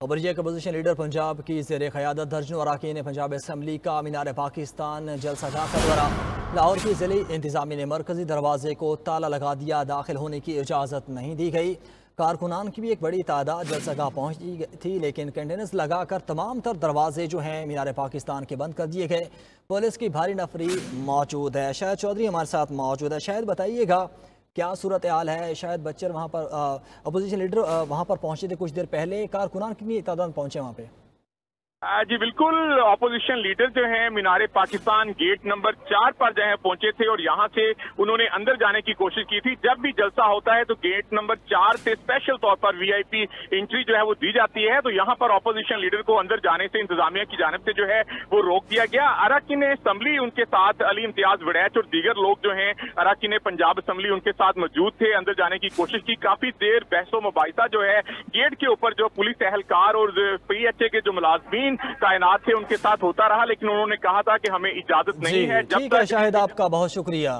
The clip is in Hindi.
खबरिया के अपोजिशन लीडर पंजाब की जेर क़्यादत दर्जनों अरकान पंजाब असम्बली का मीनार पाकिस्तान जलसा का दौरा लाहौर की ज़िले इंतजामी ने मरकजी दरवाजे को ताला लगा दिया, दाखिल होने की इजाज़त नहीं दी गई। कारकुनान की भी एक बड़ी तादाद जलसगाह पहुँची थी, लेकिन कंटेनर्स लगाकर तमाम तर दरवाजे जो हैं मीनार पाकिस्तान के बंद कर दिए गए। पुलिस की भारी नफरी मौजूद है। शायद चौधरी हमारे साथ मौजूद है। शायद बताइएगा क्या सूरत हाल है? शायद बच्चर वहाँ पर अपोजिशन लीडर वहाँ पर पहुँचे थे कुछ देर पहले। कारकुनान कितनी तादाद पहुँचे वहाँ पर जी, बिल्कुल ऑपोजिशन लीडर जो हैं, मीनारे पाकिस्तान गेट नंबर चार पर जो है, पहुँचे थे और यहाँ से उन्होंने अंदर जाने की कोशिश की थी। जब भी जलसा होता है तो गेट नंबर चार से स्पेशल तौर पर वीआईपी एंट्री जो है वो दी जाती है। तो यहाँ पर ऑपोजिशन लीडर को अंदर जाने से, इंतजामिया की जानब से जो है वो रोक दिया गया। अरकिन असम्बली उनके साथ अली इम्तियाज़ वड़ैच और दीगर लोग जो है, अरकिन पंजाब असम्बली उनके साथ मौजूद थे। अंदर जाने की कोशिश की। काफ़ी देर बहसो मुबासा जो है गेट के ऊपर जो पुलिस एहलकार और पी एच ए के जो मुलाजमीन तैनात थे उनके साथ होता रहा लेकिन उन्होंने कहा था कि हमें इजाज़त नहीं है। जब तक शायद आपका बहुत शुक्रिया।